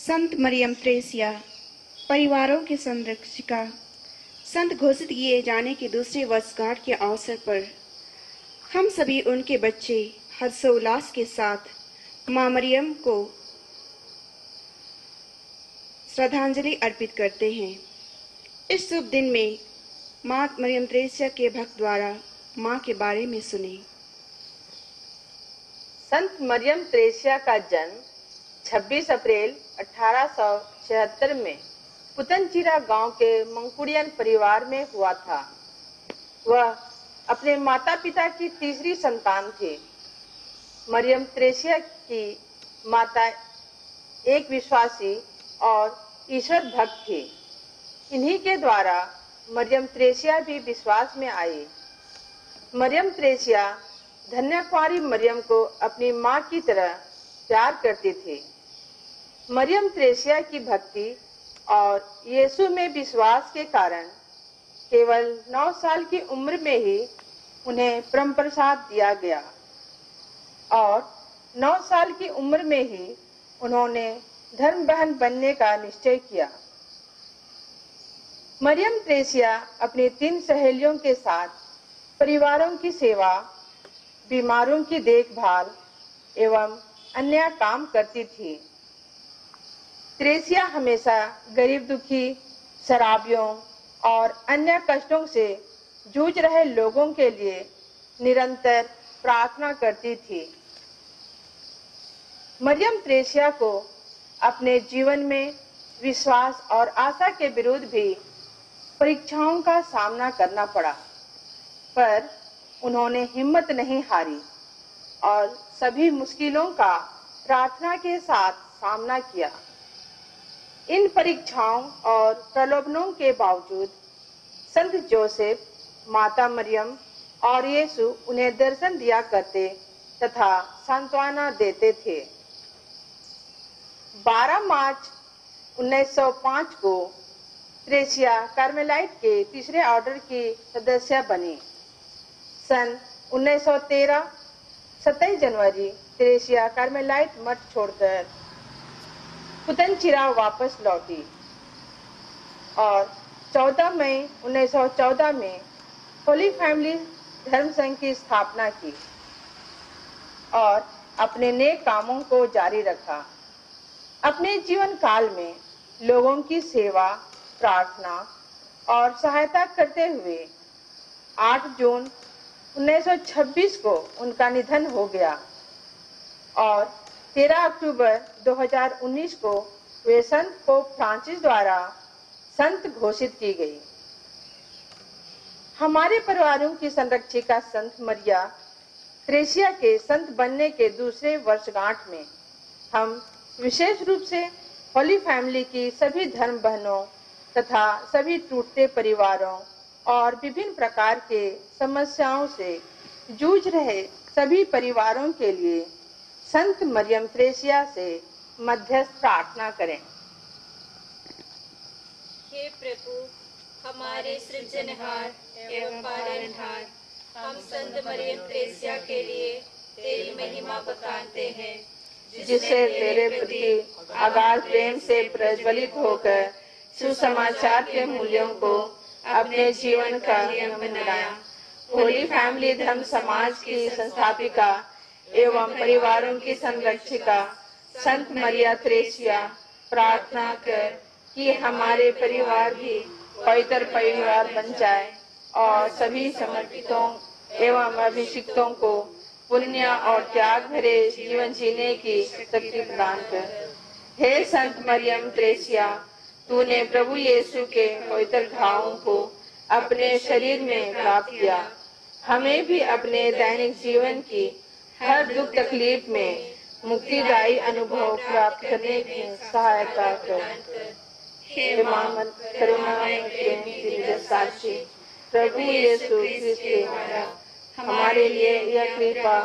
संत मरियम त्रेसिया, परिवारों के संरक्षिका, संत घोषित किए जाने के दूसरे वर्षगांठ के अवसर पर हम सभी उनके बच्चे हर्षोल्लास के साथ माँ मरियम को श्रद्धांजलि अर्पित करते हैं। इस शुभ दिन में माँ मरियम त्रेसिया के भक्त द्वारा माँ के बारे में सुने। संत मरियम त्रेसिया का जन्म 26 अप्रैल 1876 में पुतनचिरा गाँव के मंकुड़ियन परिवार में हुआ था। वह अपने माता पिता की तीसरी संतान थे। मरियम त्रेसिया की माता एक विश्वासी और ईश्वर भक्त थी। इन्हीं के द्वारा मरियम त्रेसिया भी विश्वास में आई। मरियम त्रेसिया धन्य कुमारी मरियम को अपनी माँ की तरह प्यार करती थी। मरियम त्रेसिया की भक्ति और यीशु में विश्वास के कारण केवल नौ साल की उम्र में ही उन्हें परम प्रसाद दिया गया और नौ साल की उम्र में ही उन्होंने धर्म बहन बनने का निश्चय किया। मरियम त्रेसिया अपनी तीन सहेलियों के साथ परिवारों की सेवा, बीमारों की देखभाल एवं अन्य काम करती थी। त्रेसिया हमेशा गरीब दुखी, शराबियों और अन्य कष्टों से जूझ रहे लोगों के लिए निरंतर प्रार्थना करती थी। मरियम त्रेसिया को अपने जीवन में विश्वास और आशा के विरुद्ध भी परीक्षाओं का सामना करना पड़ा, पर उन्होंने हिम्मत नहीं हारी। और सभी मुश्किलों का प्रार्थना के साथ सामना किया। इन परीक्षाओं और प्रलोभनों के बावजूद संत जोसेफ, माता मरियम और यीशु उन्हें दर्शन दिया करते तथा सांत्वना देते थे। 12 मार्च 1905 को त्रेसिया कार्मेलाइट के तीसरे ऑर्डर की सदस्य बनी। सन 1913 27 जनवरी त्रेसिया कार्मेलाइट मठ छोड़कर पुतनचिरा वापस लौटी। और 14 मई 1914 में होली फैमिली धर्म संघ की स्थापना की और अपने नए कामों को जारी रखा। अपने जीवन काल में लोगों की सेवा, प्रार्थना और सहायता करते हुए 8 जून 1926 को उनका निधन हो गया और 13 अक्टूबर 2019 को वे संत पोप फ्रांसिस द्वारा संत घोषित की गई। हमारे परिवारों की संरक्षिका संत मरिया क्रेशिया के संत बनने के दूसरे वर्षगांठ में हम विशेष रूप से होली फैमिली की सभी धर्म बहनों तथा सभी टूटते परिवारों और विभिन्न प्रकार के समस्याओं से जूझ रहे सभी परिवारों के लिए संत मरियम त्रेसिया से मध्यस्थ प्रार्थना करें। हे प्रभु हमारे सृजनहार एवं पालनहार हम संत मरियम त्रेसिया के लिए तेरी महिमा बखानते हैं जिसे तेरे प्रति अगाध प्रेम से प्रज्वलित होकर सुसमाचार के मूल्यों को अपने जीवन का नियम बनाया। होली फैमिली, धर्म, समाज की संस्थापिका एवं परिवारों की संरक्षिका, संत मरिया त्रेसिया, प्रार्थना कर कि हमारे परिवार भी पवित्र परिवार बन जाए और सभी समर्पितों एवं अभिषिक्तों को पुण्य और त्याग भरे जीवन जीने की शक्ति प्रदान कर। हे संत मरियम त्रेसिया तूने प्रभु यीशु के पवित्र घावों को अपने शरीर में प्राप्त किया। हमें भी अपने दैनिक जीवन की हर दुख तकलीफ़ में मुक्तिदायी अनुभव प्राप्त करने की सहायता कर। साक्षी प्रभु यीशु के हमारे लिए यह कृपा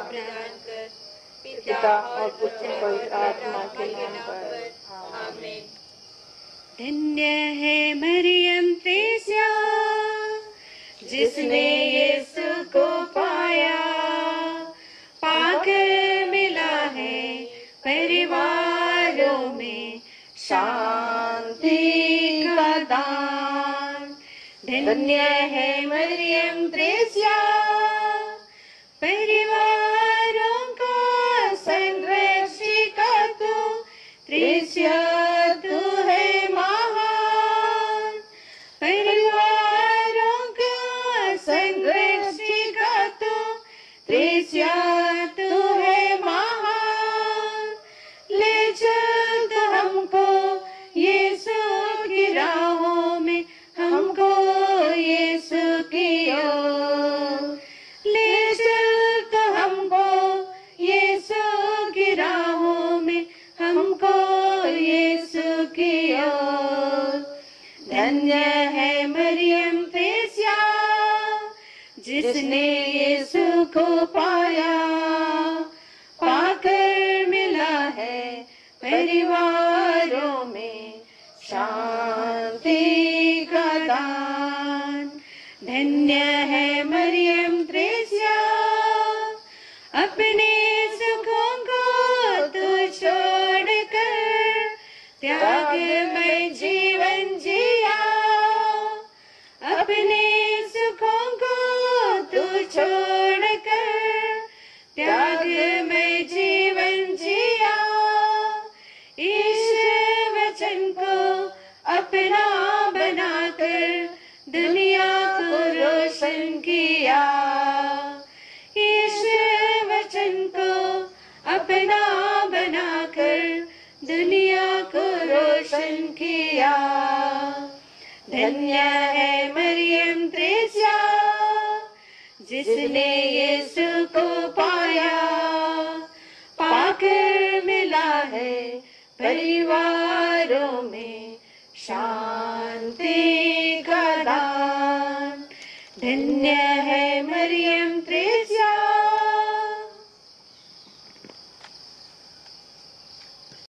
पिता और पुत्र पवित्र आत्मा के नाम पर। परिवारों में शांति का दान। धन्य है मरियम त्रेसिया। जिसने यीशु को पाया, पाकर मिला है परिवारों में शांति का दान। धन्य है मरियम त्रेसिया, अपने किया धन्य है मरियम त्रेसिया जिसने यीशु को पाया। पाकर मिला है परिवारों में शांति का दान। धन्य है